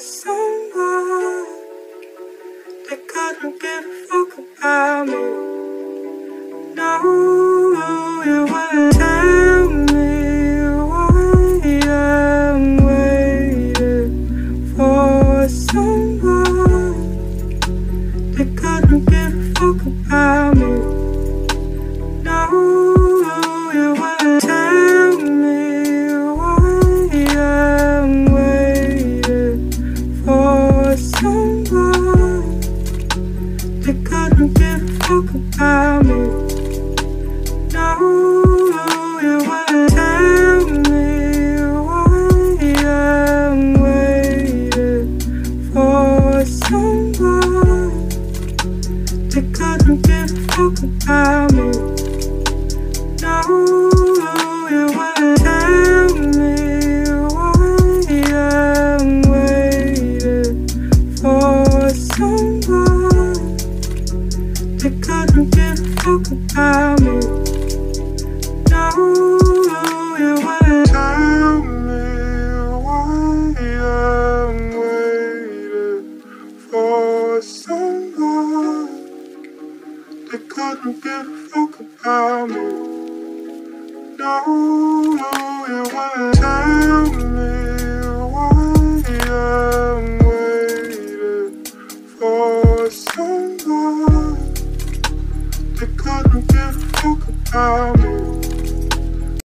there's someone that couldn't give a fuck about me. No, you wouldn't. You couldn't give a fuck about me. No, you wouldn't tell me why I'm waiting for someone. You couldn't give a fuck about me. Couldn't give a fuck about me. No. you could have me.